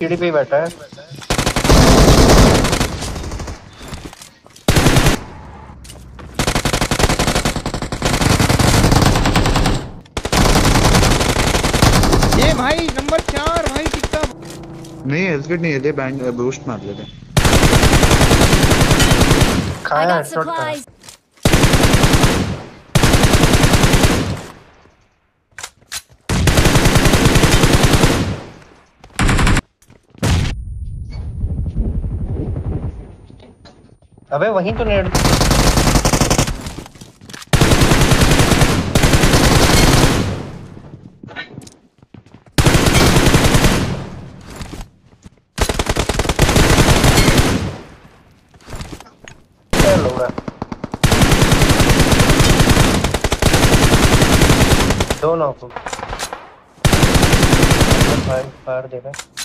सीढ़ी पे ही बैठा है। ये भाई नंबर चार भाई कितना नहीं एसगेट नहीं है ले बैंग बूस्ट मार लेते खाया हेडशॉट अबे वहीं तो नेट चल दो नॉक फायर फायर दे